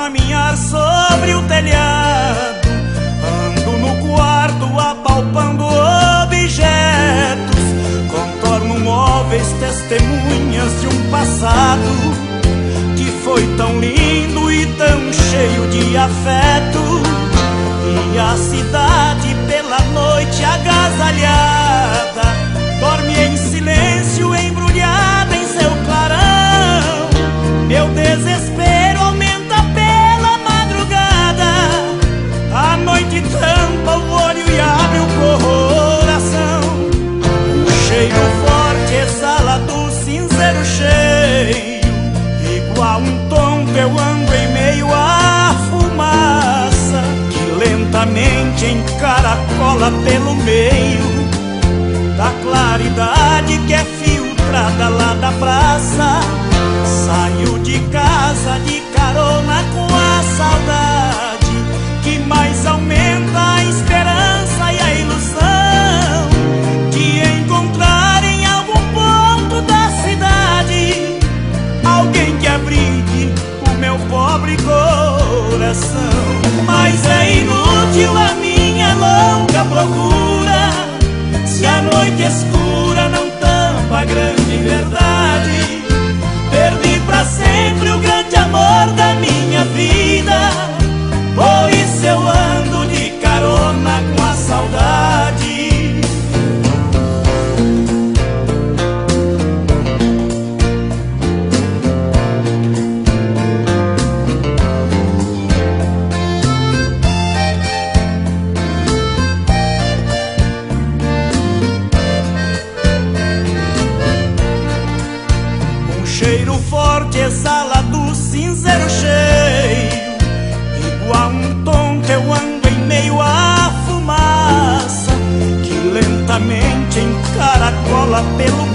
caminhar sobre o telhado. Ando no quarto apalpando objetos, contorno móveis, testemunhas de um passado que foi tão lindo e tão cheio de afeto. eu ando em meio à fumaça que lentamente encaracola pelo meio da claridade que é filtrada lá da praça. cheiro forte exala do cinzeiro cheio Igual um tom que eu ando em meio à fumaça Que lentamente encaracola pelo